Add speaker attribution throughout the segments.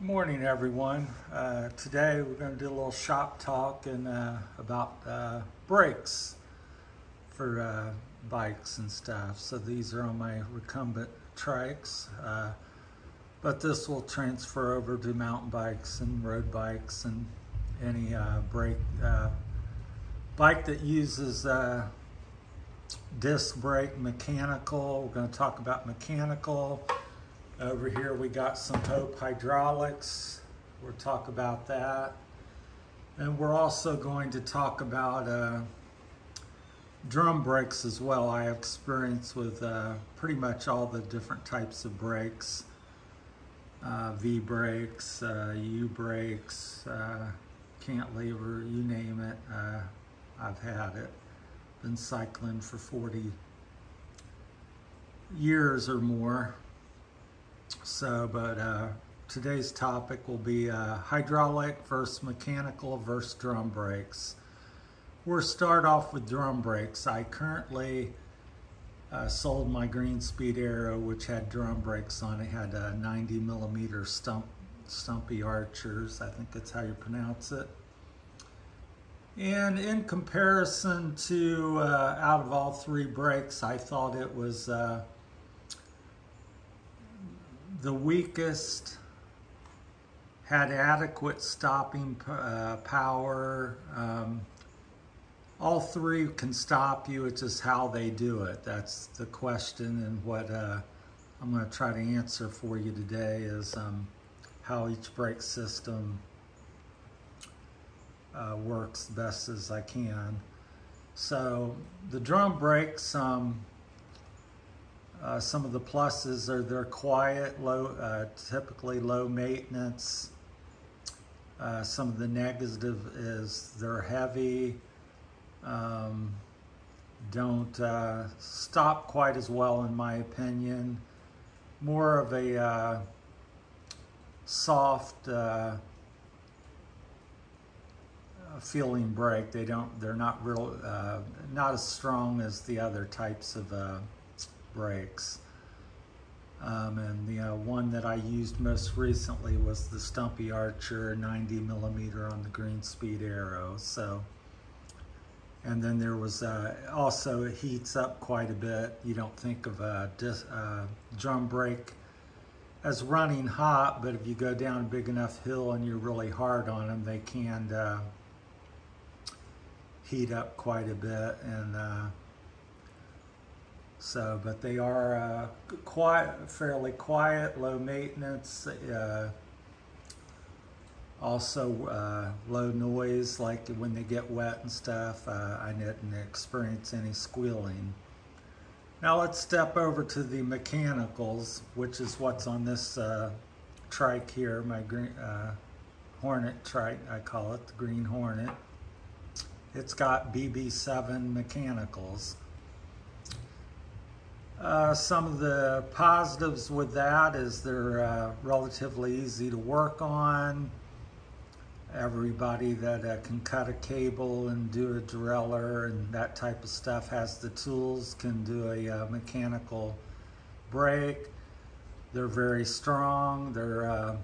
Speaker 1: Morning, everyone. Uh, today we're going to do a little shop talk and uh, about uh, brakes for uh, bikes and stuff. So these are on my recumbent trikes, uh, but this will transfer over to mountain bikes and road bikes and any uh, brake bike that uses disc brake mechanical. We're going to talk about mechanical. Over here we got some Hope Hydraulics. We'll talk about that. And we're also going to talk about uh, drum brakes as well. I have experience with uh, pretty much all the different types of brakes. Uh, V brakes, uh, U brakes, uh, cantilever, you name it. Uh, I've had it. Been cycling for 40 years or more. So, but uh, today's topic will be uh, hydraulic versus mechanical versus drum brakes. We'll start off with drum brakes. I currently uh, sold my Greenspeed Aero, which had drum brakes on it. had uh, 90 millimeter stump, Sturmey Archers. I think that's how you pronounce it. And in comparison to uh, out of all three brakes, I thought it was uh, the weakest had adequate stopping uh, power. Um, all three can stop you. It's just how they do it. That's the question and what uh, I'm going to try to answer for you today is um, how each brake system uh, works best as I can. So the drum brakes, um, uh, some of the pluses are they're quiet, low, uh, typically low maintenance. Uh, some of the negative is they're heavy, um, don't uh, stop quite as well in my opinion. More of a uh, soft uh, feeling break. They don't, they're not real, not as strong as the other types of brakes. Um, and the uh, one that I used most recently was the Sturmey Archer 90 millimeter on the Greenspeed Aero. So, and then there was uh, also it heats up quite a bit. You don't think of a uh, drum brake as running hot, but if you go down a big enough hill and you're really hard on them, they can uh, heat up quite a bit and uh, so, but they are uh, fairly quiet, low maintenance, uh, also uh, low noise, like when they get wet and stuff. Uh, I didn't experience any squealing. Now let's step over to the mechanicals, which is what's on this uh, trike here, my green uh, Hornet trike, I call it, the Green Hornet. It's got BB7 mechanicals. Uh, some of the positives with that is they're uh, relatively easy to work on. Everybody that uh, can cut a cable and do a driller and that type of stuff has the tools, can do a uh, mechanical brake. They're very strong. They're uh,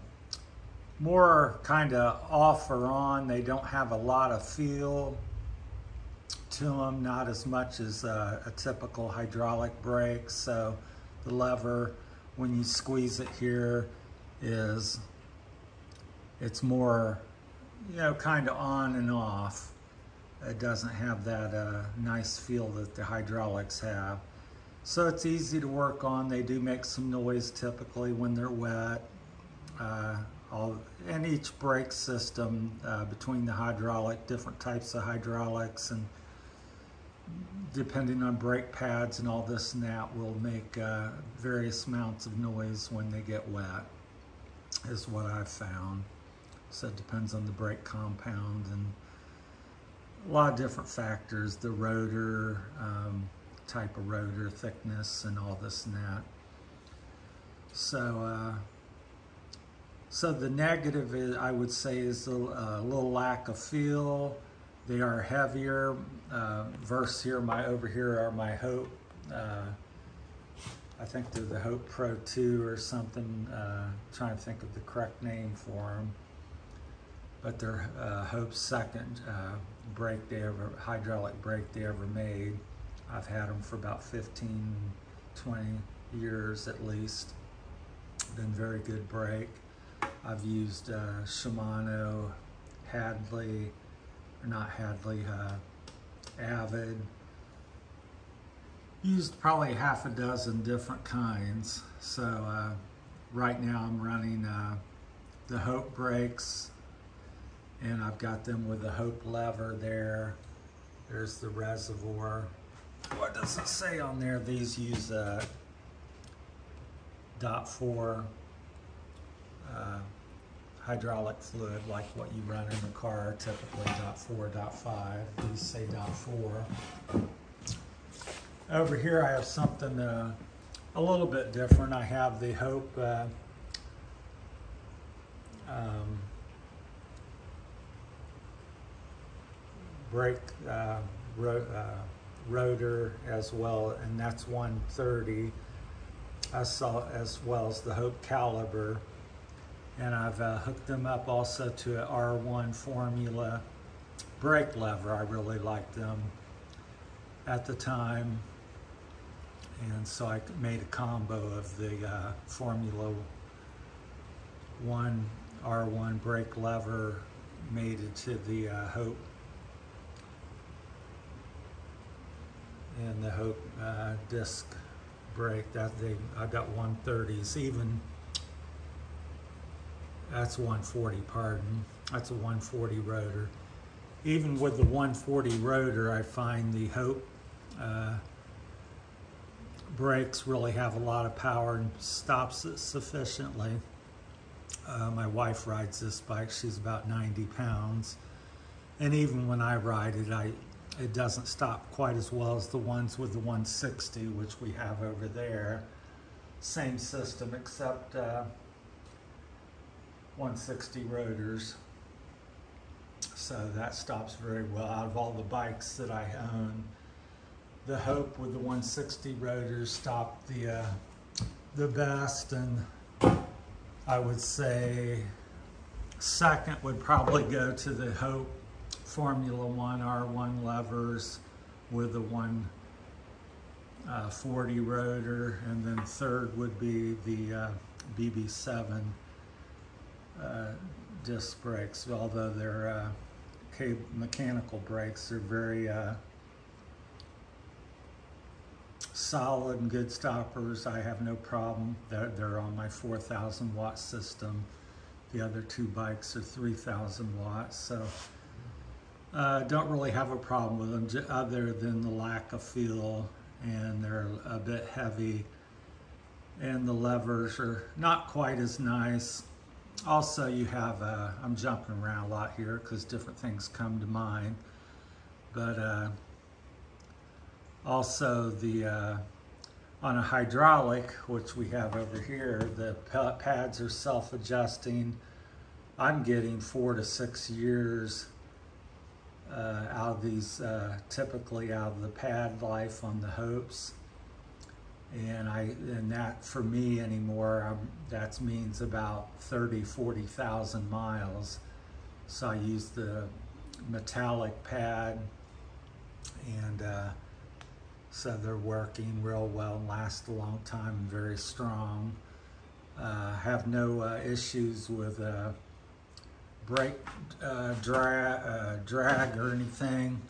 Speaker 1: more kind of off or on. They don't have a lot of feel to them, not as much as a, a typical hydraulic brake. So the lever, when you squeeze it here, is it's more, you know, kind of on and off. It doesn't have that uh, nice feel that the hydraulics have. So it's easy to work on. They do make some noise typically when they're wet. Uh, all, and each brake system uh, between the hydraulic, different types of hydraulics and depending on brake pads and all this and that, will make uh, various amounts of noise when they get wet, is what I've found. So it depends on the brake compound and a lot of different factors, the rotor, um, type of rotor, thickness, and all this and that. So, uh, so the negative, is, I would say, is a, a little lack of feel, they are heavier. Uh, verse here, my over here are my Hope uh, I think they're the Hope Pro 2 or something. Uh, trying to think of the correct name for them. But they're uh, Hope's second uh, brake they ever, hydraulic brake they ever made. I've had them for about 15, 20 years at least. Been very good brake. I've used uh, Shimano, Hadley, not Hadley, uh, Avid. Used probably half a dozen different kinds. So uh, right now I'm running uh, the Hope brakes and I've got them with the Hope lever there. There's the reservoir. What does it say on there? These use a dot four uh, hydraulic fluid like what you run in the car, typically dot four, dot five. These say dot four. Over here I have something uh, a little bit different. I have the Hope uh, um, brake uh, ro uh, rotor as well, and that's 130 as, as well as the Hope caliber. And I've uh, hooked them up also to an R1 formula brake lever. I really liked them at the time. And so I made a combo of the uh, Formula 1 R1 brake lever mated to the uh, Hope and the Hope uh, disc brake that they I got 130s even that's 140 pardon. That's a 140 rotor. Even with the 140 rotor I find the Hope uh, brakes really have a lot of power and stops it sufficiently. Uh, my wife rides this bike. She's about 90 pounds. And even when I ride it I it doesn't stop quite as well as the ones with the 160, which we have over there. Same system, except uh, 160 rotors. So that stops very well. Out of all the bikes that I own, the Hope with the 160 rotors stopped the, uh, the best. And I would say second would probably go to the Hope Formula One R1 levers with the 140 uh, rotor, and then third would be the uh, BB7 uh, disc brakes. Although they're uh, mechanical brakes, they're very uh, solid and good stoppers. I have no problem. They're, they're on my 4,000 watt system. The other two bikes are 3,000 watts. So uh, don't really have a problem with them other than the lack of feel and they're a bit heavy and the levers are not quite as nice. Also you have, uh, I'm jumping around a lot here because different things come to mind, but uh, also the, uh, on a hydraulic, which we have over here, the pads are self-adjusting. I'm getting four to six years uh, out of these, uh, typically out of the pad life on the Hopes. And I and that for me anymore, um, that means about 30, 40,000 miles. So I use the metallic pad and uh, so they're working real well last a long time very strong. Uh, have no uh, issues with uh, brake uh, drag, uh, drag or anything.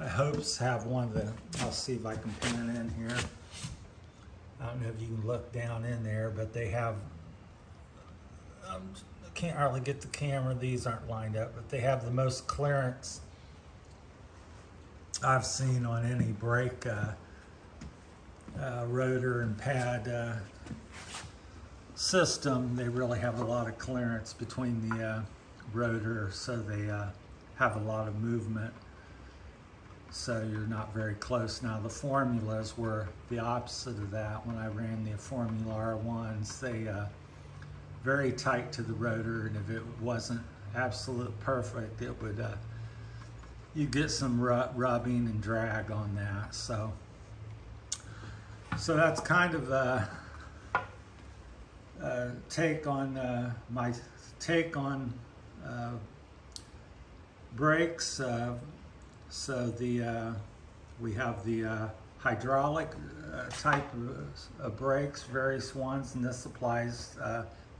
Speaker 1: I hopes have one of the, I'll see if I can pin it in here. I don't know if you can look down in there, but they have, um, I can't hardly get the camera, these aren't lined up, but they have the most clearance I've seen on any brake uh, uh, rotor and pad uh, system. They really have a lot of clearance between the uh, rotor so they uh, have a lot of movement so you're not very close. Now the formulas were the opposite of that. When I ran the Formula R1s, they uh, very tight to the rotor and if it wasn't absolute perfect, it would, uh, you get some ru rubbing and drag on that. So, So that's kind of a, a take on uh, my take on uh, brakes. Uh, so the uh, we have the uh, hydraulic uh, type of, brakes, various ones, and this applies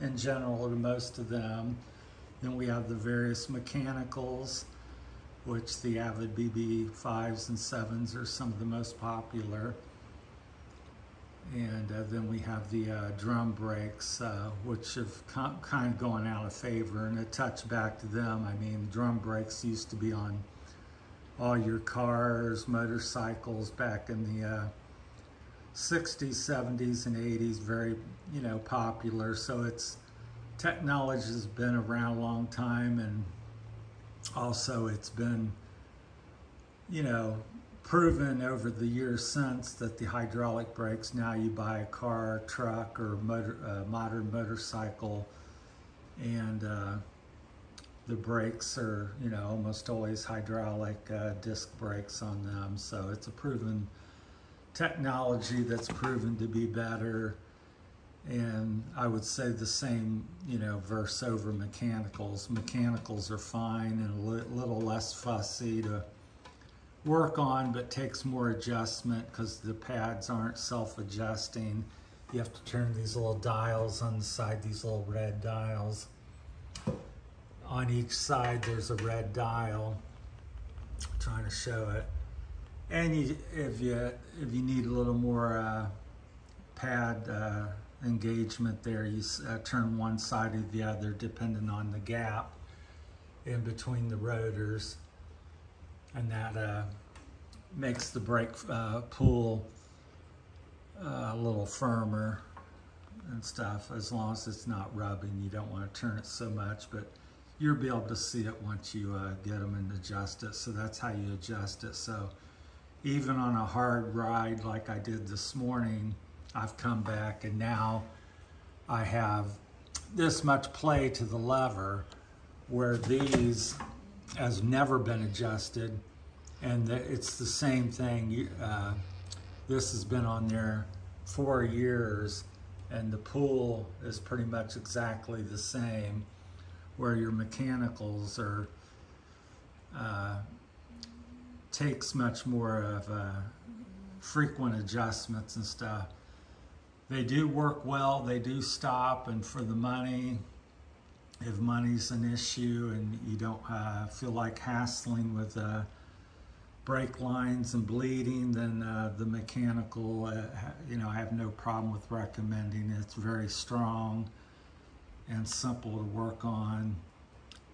Speaker 1: in general to most of them. Then we have the various mechanicals, which the Avid BB5s and 7s are some of the most popular. And uh, then we have the uh, drum brakes, uh, which have kind of gone out of favor. And a touch back to them, I mean, drum brakes used to be on all your cars, motorcycles back in the 60s, uh, 70s, and 80s, very, you know, popular. So it's technology has been around a long time and also it's been, you know, proven over the years since that the hydraulic brakes, now you buy a car, truck, or motor, uh, modern motorcycle, and uh, the brakes are, you know, almost always hydraulic uh, disc brakes on them. So it's a proven technology that's proven to be better and I would say the same, you know, verse over mechanicals. Mechanicals are fine and a li little less fussy to work on, but takes more adjustment because the pads aren't self-adjusting. You have to turn these little dials on the side, these little red dials. On each side, there's a red dial. I'm trying to show it. And you, if you if you need a little more uh, pad uh, engagement there. You uh, turn one side or the other depending on the gap in between the rotors. And that uh, makes the brake uh, pull uh, a little firmer and stuff. As long as it's not rubbing, you don't want to turn it so much, but you'll be able to see it once you uh, get them and adjust it. So that's how you adjust it. So even on a hard ride like I did this morning, I've come back and now I have this much play to the lever where these has never been adjusted and the, it's the same thing. Uh, this has been on there four years and the pull is pretty much exactly the same where your mechanicals are uh, takes much more of uh, frequent adjustments and stuff they do work well, they do stop, and for the money, if money's an issue and you don't uh, feel like hassling with uh, brake lines and bleeding, then uh, the mechanical, uh, you know, I have no problem with recommending it. It's very strong and simple to work on,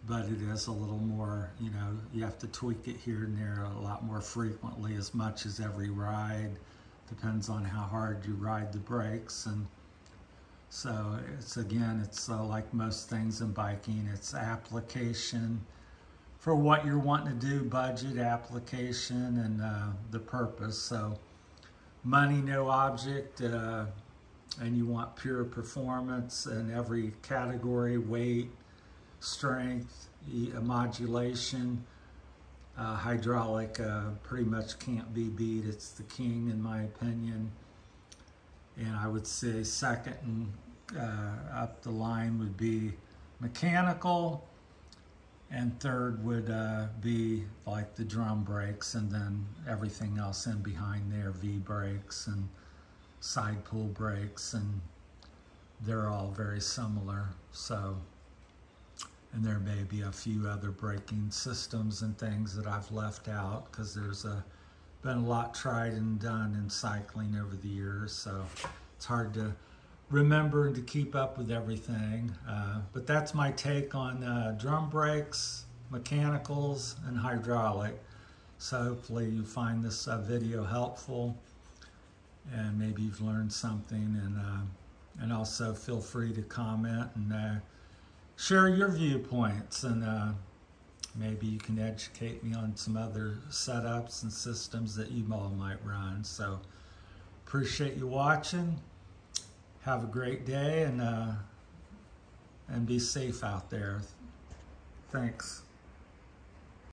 Speaker 1: but it is a little more, you know, you have to tweak it here and there a lot more frequently as much as every ride. Depends on how hard you ride the brakes. And so it's again, it's uh, like most things in biking, it's application for what you're wanting to do, budget, application, and uh, the purpose. So money, no object, uh, and you want pure performance in every category, weight, strength, modulation, uh, hydraulic uh, pretty much can't be beat. It's the king in my opinion. And I would say second and uh, up the line would be mechanical. And third would uh, be like the drum brakes and then everything else in behind there, V-brakes and side pull brakes and they're all very similar. So and there may be a few other braking systems and things that I've left out because there's a, been a lot tried and done in cycling over the years, so it's hard to remember to keep up with everything. Uh, but that's my take on uh, drum brakes, mechanicals, and hydraulic. So hopefully you find this uh, video helpful and maybe you've learned something and, uh, and also feel free to comment and uh, share your viewpoints and uh, maybe you can educate me on some other setups and systems that you all might run. So appreciate you watching. Have a great day and, uh, and be safe out there. Thanks.